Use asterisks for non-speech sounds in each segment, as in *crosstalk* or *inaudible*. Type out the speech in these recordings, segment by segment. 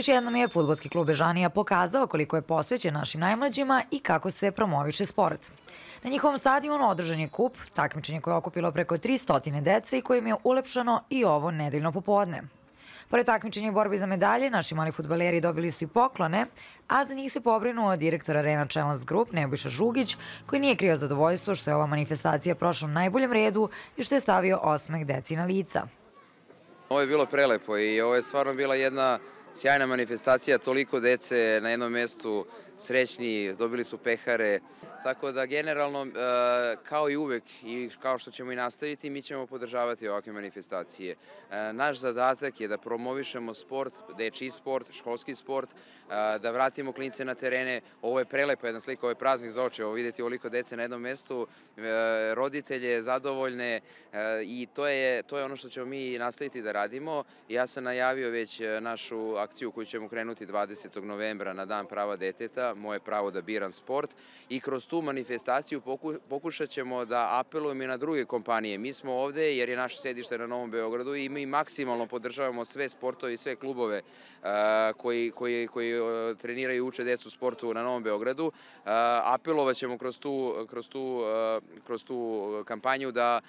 Još jednom je futbolski klub Bežanija pokazao koliko je posvećen našim najmlađima i kako se promoviše sport. Na njihovom stadionu održan je kup, takmičenje koje je okupilo preko 300 dece i kojim je ulepšano i ovo nedeljno popodne. Pored takmičenja i borbi za medalje, naši mali futbaleri dobili su i poklone, a za njih se pobrinuo direktor Arena Challenge Group Nebojša Žugić, koji nije krio zadovoljstvo što je ova manifestacija prošla u najboljem redu i što je stavio osmeh deci na lica. Ovo je bilo prelepo i ovo je stvarno bila jedna sjajna manifestacija, toliko dece na jednom mestu, srećni, dobili su pehare, tako da generalno e, kao i uvek i kao što ćemo i nastaviti, mi ćemo podržavati ovakve manifestacije. E, naš zadatak je da promovišemo sport, dečiji sport, školski sport, e, da vratimo klince na terene. Ovo je prelepa jedna slika, ovo je praznik za ovo vidjeti ovoliko dece na jednom mestu, roditelje zadovoljne i to je, to je ono što ćemo mi nastaviti da radimo. Ja sam najavio već našu akciju koju ćemo krenuti 20. novembra na Dan prava deteta, moje pravo da biram sport i kroz tu manifestaciju pokušat ćemo da apelujemo i na druge kompanije. Mi smo ovde jer je naše sedište na Novom Beogradu i mi maksimalno podržavamo sve sportove i sve klubove koji, koji, koji treniraju i uče decu sportu na Novom Beogradu. Apelovat ćemo kroz tu, kroz tu, kroz tu kampanju da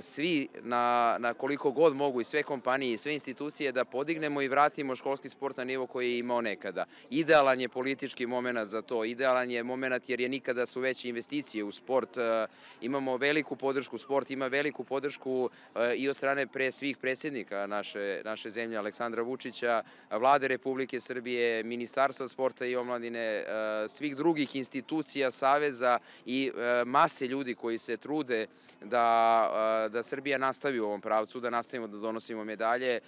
svi na, na koliko god mogu i sve kompanije i sve institucije da podignemo i vratimo školski sport na nivo koji je imao nekada. Idealan je politički moment za to, idealan je moment jer je nikada su veće investicije u sport, e, imamo veliku podršku, sport ima veliku podršku e, i od strane pre svih predsjednika naše, naše zemlje Aleksandra Vučića, vlade Republike Srbije, Ministarstva sporta i omladine, e, svih drugih institucija, saveza i mase ljudi koji se trude da, da Srbija nastavi u ovom pravcu, da nastavimo da donosimo medalje.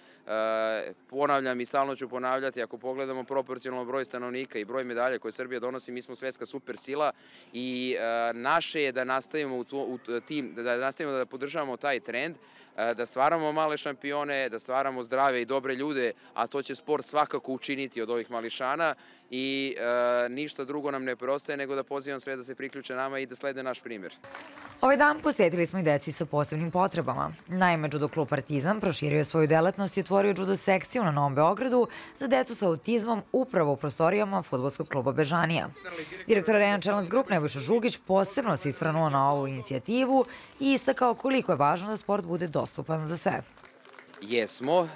Ponavljam i stalno ću ponavljati, ako pogledamo proporcionalno broj stanovnika i broj medalja koje Srbija donosi, mi smo svetska super sila i naše je da nastavimo u tim, da nastavimo da podržavamo taj trend, da stvaramo male šampione, da stvaramo zdrave i dobre ljude, a to će sport svakako učiniti od ovih mališana i e, ništa drugo nam ne preostaje nego da pozivam sve da se priključe nama i da slede naš primjer. Ovaj dan posvetili smo i deci sa posebnim potrebama. Naime, Judo klub Partizan proširio svoju delatnost i otvorio judo sekciju na Novom Beogradu za decu sa autizmom upravo u prostorijama futbolskog kluba Bežanija. Direktor Arena Challenge Group Nebojša Žugić posebno se isfranuo na ovu inicijativu i istakao koliko je važno da sport bude dostupan za sve. Jesmo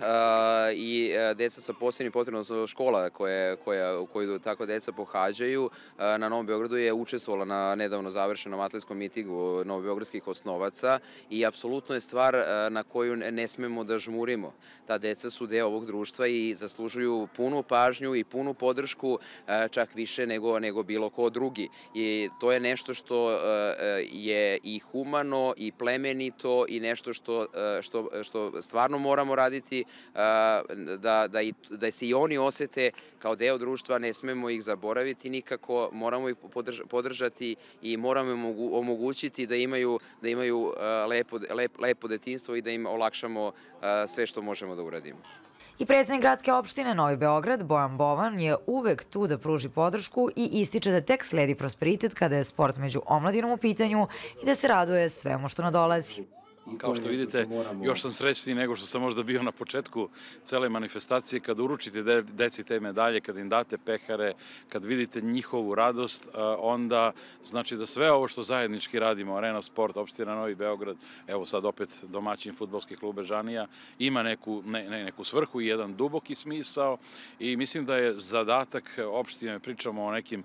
i e, deca sa posebnim potrebom, škola koje, koja, tako deca pohađaju na Novom Beogradu je učestvovala na nedavno završenom atletskom mitingu novobeogradskih osnovaca i apsolutno je stvar na koju ne smemo da žmurimo. Ta deca su deo ovog društva i zaslužuju punu pažnju i punu podršku, čak više nego, nego bilo ko drugi. I to je nešto što je i humano i plemenito i nešto što, što, što stvarno mora moramo raditi da, da, da se i oni osete kao deo društva, ne smemo ih zaboraviti nikako, moramo ih podržati i moramo im omogućiti da imaju, da imaju lepo, lep, lepo detinstvo i da im olakšamo sve što možemo da uradimo. I predsednik gradske opštine Novi Beograd, Bojan Bovan, je uvek tu da pruži podršku i ističe da tek sledi prosperitet kada je sport među omladinom u pitanju i da se raduje svemu što nadolazi. Kao što vidite, još sam srećniji nego što sam možda bio na početku cele manifestacije, kad uručite deci te medalje, kad im date pehare, kad vidite njihovu radost, onda znači da sve ovo što zajednički radimo, Arena Sport, opština Novi Beograd, evo sad opet domaćin futbolski klub Bežanija, ima neku, ne, ne, neku svrhu i jedan duboki smisao i mislim da je zadatak opštine, pričamo o nekim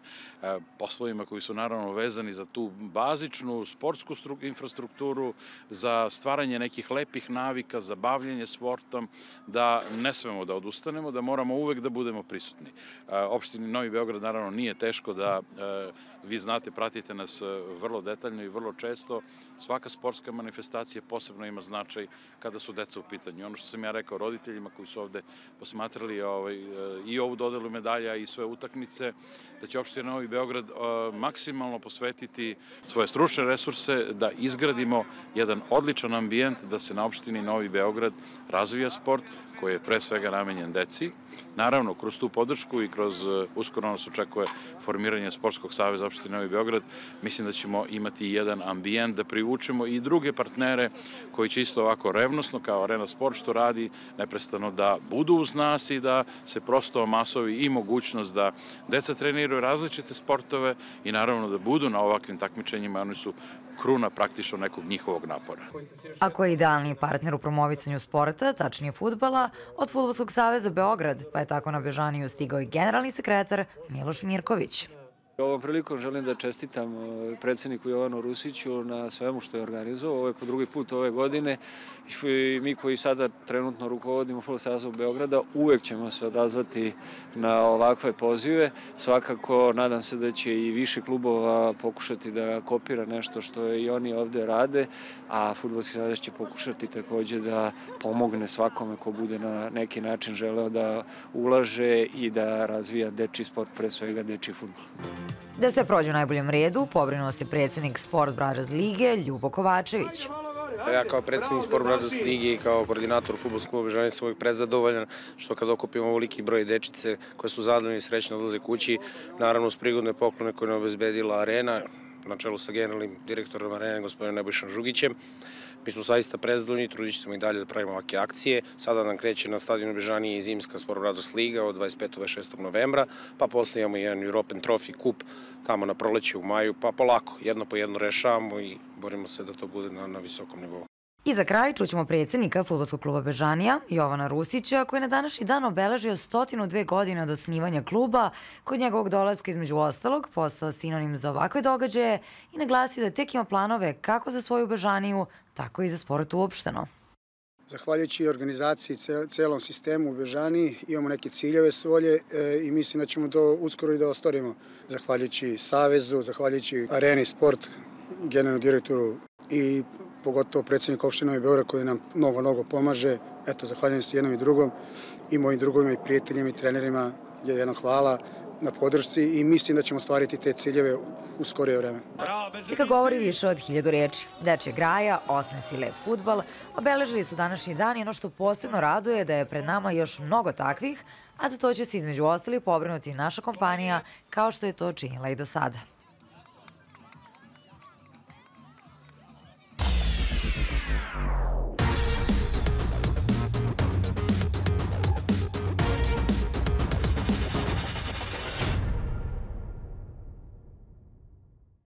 poslovima koji su naravno vezani za tu bazičnu sportsku infrastrukturu, za stvaranje nekih lepih navika, za bavljenje sportom, da ne smemo da odustanemo, da moramo uvek da budemo prisutni. E, opštini Novi Beograd naravno nije teško da e, vi znate, pratite nas e, vrlo detaljno i vrlo često. Svaka sportska manifestacija posebno ima značaj kada su deca u pitanju. Ono što sam ja rekao roditeljima koji su ovde posmatrali ovaj, i ovu dodelu medalja i sve utakmice, da će opština Novi Beograd maksimalno posvetiti svoje stručne resurse da izgradimo jedan odličan ambijent da se na opštini Novi Beograd razvija sport koji je pre svega namenjen deci Naravno, kroz tu podršku i kroz e, uskoro nas očekuje formiranje Sportskog saveza opštine Novi Beograd, mislim da ćemo imati jedan ambijent da privučemo i druge partnere koji će isto ovako revnosno kao Arena Sport što radi neprestano da budu uz nas i da se prosto masovi i mogućnost da deca treniraju različite sportove i naravno da budu na ovakvim takmičenjima, oni su kruna praktično nekog njihovog napora. Ako je idealni partner u promovisanju sporta, tačnije futbala, od Futbolskog saveza Beograd, pa je tako na Bežaniju stigao i generalni sekretar Miloš Mirković. Ovom prilikom želim da čestitam e, predsedniku Jovanu Rusiću na svemu što je organizovao. Ovo je po drugi put ove godine i mi koji sada trenutno rukovodimo *laughs* Futbol sastavu Beograda uvek ćemo se odazvati na ovakve pozive. Svakako nadam se da će i više klubova pokušati da kopira nešto što i oni ovde rade, a Futbolski savez će pokušati takođe da pomogne svakome ko bude na neki način želeo da ulaže i da razvija deči sport, pre svega deči futbol. Da se prođe u najboljem redu, pobrinuo se predsednik Sport Brothers Lige Ljubo Kovačević. Ja kao predsednik Sport Brothers Lige i kao koordinator futbolskog kluba želim sam uvijek prezadovoljan što kad okupimo ovoliki broj dečice koje su zadovoljni i srećno odlaze kući, naravno uz prigodne poklone koje nam obezbedila arena, na čelu sa generalnim direktorom arene gospodinom Nebojšom Žugićem. Mi smo saista prezadovoljni i trudit ćemo i dalje da pravimo ovake akcije. Sada nam kreće na stadionu Bežanije i Zimska Brothers Liga od 25. 26. novembra, pa posle imamo jedan European Trophy kup tamo na proleće u maju, pa polako, jedno po jedno rešavamo i borimo se da to bude na visokom nivou. I za kraj čućemo predsednika Futbolskog kluba Bežanija, Jovana Rusića, koji je na današnji dan obeležio 102 godine od osnivanja kluba, kod njegovog dolaska između ostalog postao sinonim za ovakve događaje i naglasio da tek ima planove kako za svoju Bežaniju, tako i za sport uopšteno. Zahvaljujući organizaciji celom sistemu u Bežani imamo neke ciljeve svolje e, i mislim da ćemo to uskoro i da ostvarimo. Zahvaljujući Savezu, zahvaljujući Areni Sport, generalnom direktoru i pogotovo predsednik opštine Novi Beograd koji nam mnogo, mnogo pomaže. Eto, zahvaljujem se jednom i drugom i mojim drugovima i prijateljima i trenerima. Jedno hvala na podršci i mislim da ćemo stvariti te ciljeve u skorije vreme. Slika govori više od hiljadu reči. Deče graja, osmes i lep futbal obeležili su današnji dan i ono što posebno raduje da je pred nama još mnogo takvih, a za to će se između ostali pobrinuti naša kompanija kao što je to činila i do sada.